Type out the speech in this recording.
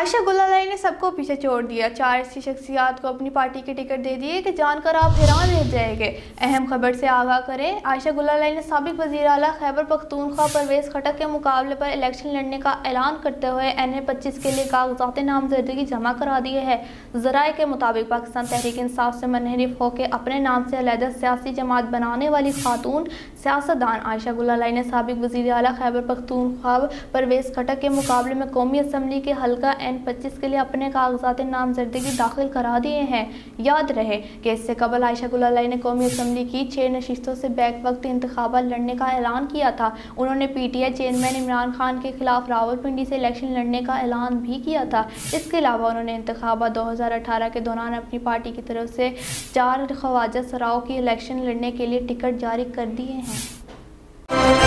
ने सबको पीछे छोड़ दिया। चार ऐसी शख्सियात को अपनी पार्टी के टिकट दे दिए कि जानकर आप हैरान रह जाएँगे। अहम खबर से आगाह करें, आयशा गुलाई ने सबक वजी अला खैबर पख्तूनख्वा परवेज खटक के मुकाबले पर इलेक्शन लड़ने का ऐलान करते हुए एन ए पच्चीस के लिए कागजात नामजदगी जमा करा दिए है। जराए के मुताबिक पाकिस्तान तहरीक इंसाफ से मनहरिफ होकर अपने नाम से अलहदा सियासी जमात बनाने वाली खातून सियासतदान आयशा गुलाई ने सबक वजी अला खैबर पख्तूनख्वा परवेज खटक के मुकाबले में कौमी असम्बली के हल्का एन पच्चीस के लिए अपने कागजात नामजदगी दाखिल करा दिए हैं। याद रहे कि इससे कबल आयशा गुलाई ने कौमी असम्बली की छः नशस्तों से बैक वक्त इंतबात लड़ने का ऐलान किया था। उन्होंने P T I chairman Imran Khan के खिलाफ रावलपिंडी से इलेक्शन लड़ने का ऐलान भी किया था। इसके अलावा उन्होंने इंतबात दो हज़ार अठारह के दौरान अपनी पार्टी की तरफ़ से चार ख्वाजा सराव की इलेक्शन लड़ने के लिए टिकट जारी कर दिए हैं।